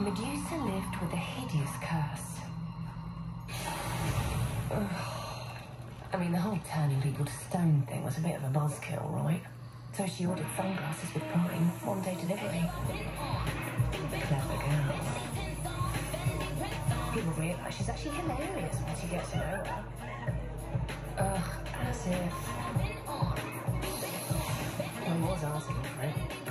Medusa lived with a hideous curse. I mean, the whole turning people to stone thing was a bit of a buzzkill, right? So she ordered sunglasses with prime, one day delivery. Clever girl. People realise she's actually hilarious once you get to know her. Ugh, as if. I was asking for it.